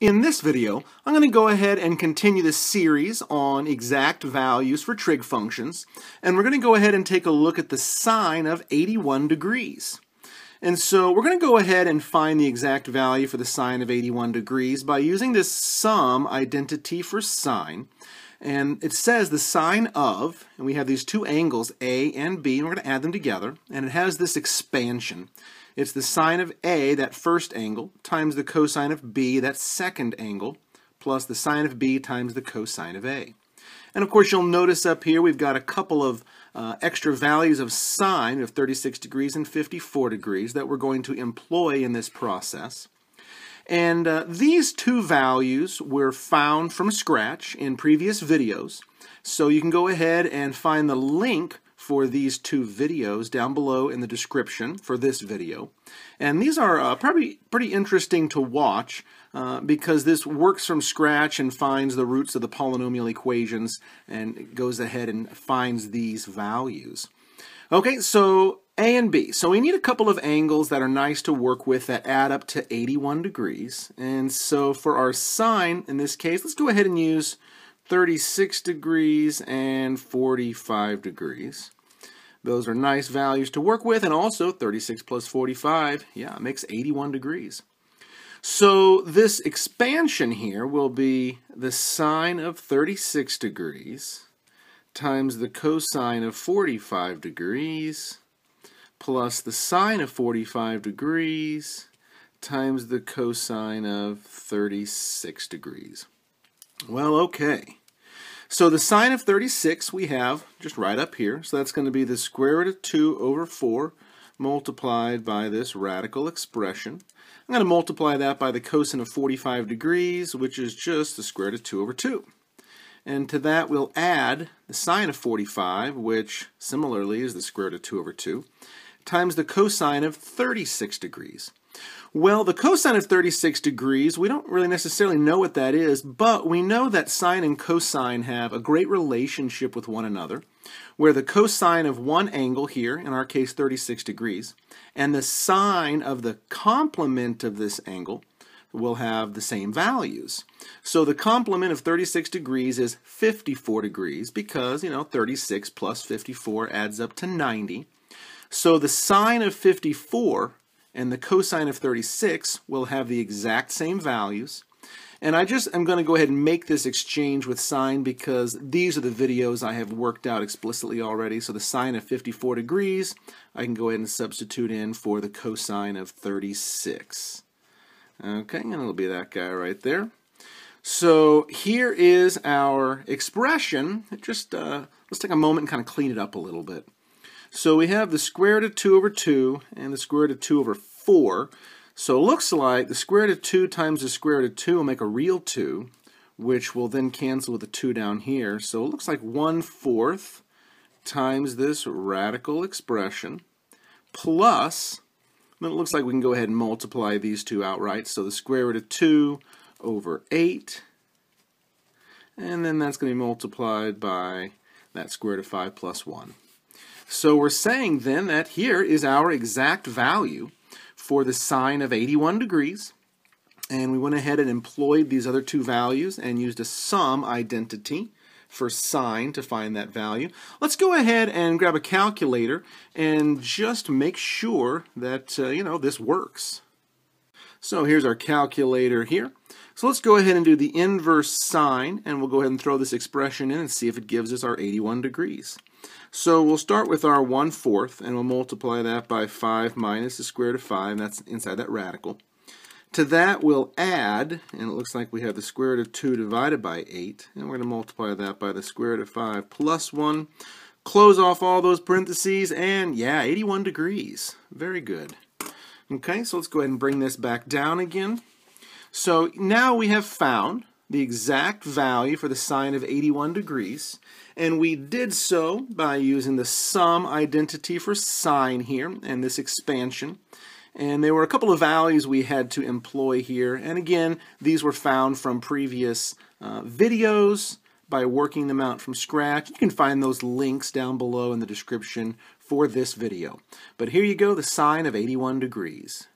In this video, I'm going to go ahead and continue the series on exact values for trig functions, and we're going to go ahead and take a look at the sine of 81 degrees. And so we're going to go ahead and find the exact value for the sine of 81 degrees by using this sum identity for sine. And it says the sine of, and we have these two angles, A and B, and we're going to add them together, and it has this expansion. It's the sine of A, that first angle, times the cosine of B, that second angle, plus the sine of B times the cosine of A. And of course, you'll notice up here we've got a couple of uh, extra values of sine of 36 degrees and 54 degrees that we're going to employ in this process. And uh, these two values were found from scratch in previous videos. So you can go ahead and find the link for these two videos down below in the description for this video. And these are uh, probably pretty interesting to watch uh, because this works from scratch and finds the roots of the polynomial equations and goes ahead and finds these values. Okay, so A and B. So we need a couple of angles that are nice to work with that add up to 81 degrees. And so for our sine, in this case, let's go ahead and use 36 degrees and 45 degrees. Those are nice values to work with, and also 36 plus 45, yeah, makes 81 degrees. So this expansion here will be the sine of 36 degrees times the cosine of 45 degrees plus the sine of 45 degrees times the cosine of 36 degrees. Well, okay. So the sine of 36 we have just right up here. So that's going to be the square root of 2 over 4 multiplied by this radical expression. I'm going to multiply that by the cosine of 45 degrees, which is just the square root of 2 over 2. And to that we'll add the sine of 45, which similarly is the square root of 2 over 2, times the cosine of 36 degrees. Well, the cosine of 36 degrees, we don't really necessarily know what that is, but we know that sine and cosine have a great relationship with one another, where the cosine of one angle here, in our case 36 degrees, and the sine of the complement of this angle will have the same values. So the complement of 36 degrees is 54 degrees because, you know, 36 plus 54 adds up to 90. So the sine of 54 and the cosine of 36 will have the exact same values. And I just am going to go ahead and make this exchange with sine because these are the videos I have worked out explicitly already. So the sine of 54 degrees, I can go ahead and substitute in for the cosine of 36. Okay, and it'll be that guy right there. So here is our expression. Just uh, let's take a moment and kind of clean it up a little bit. So we have the square root of 2 over 2 and the square root of 2 over 4. So it looks like the square root of 2 times the square root of 2 will make a real 2, which will then cancel with the 2 down here. So it looks like 1 fourth times this radical expression plus, then it looks like we can go ahead and multiply these two outright. So the square root of 2 over 8, and then that's going to be multiplied by that square root of 5 plus 1. So we're saying then that here is our exact value for the sine of 81 degrees. And we went ahead and employed these other two values and used a sum identity for sine to find that value. Let's go ahead and grab a calculator and just make sure that, uh, you know, this works. So here's our calculator here. So let's go ahead and do the inverse sine, and we'll go ahead and throw this expression in and see if it gives us our 81 degrees. So we'll start with our 1 fourth, and we'll multiply that by 5 minus the square root of 5, and that's inside that radical. To that we'll add, and it looks like we have the square root of 2 divided by 8, and we're going to multiply that by the square root of 5 plus 1. Close off all those parentheses, and yeah, 81 degrees. Very good. Okay, so let's go ahead and bring this back down again. So now we have found the exact value for the sine of 81 degrees, and we did so by using the sum identity for sine here and this expansion. And there were a couple of values we had to employ here, and again, these were found from previous uh, videos by working them out from scratch. You can find those links down below in the description for this video. But here you go, the sine of 81 degrees.